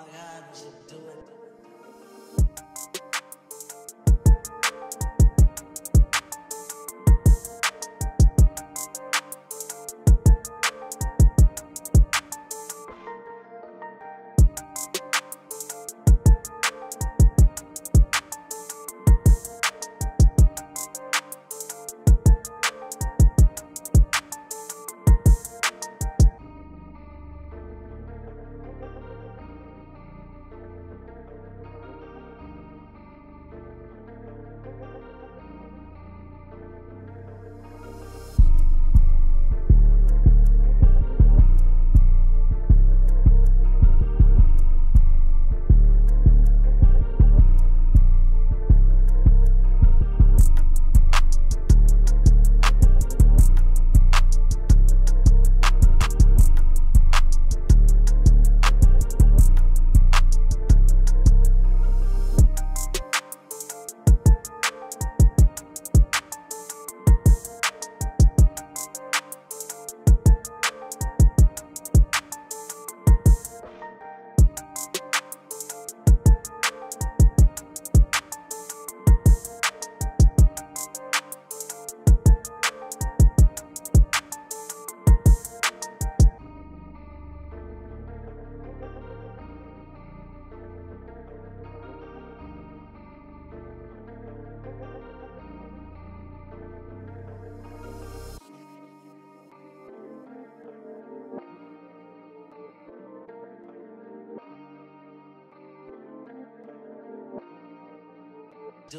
my god, you should.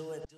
Do it.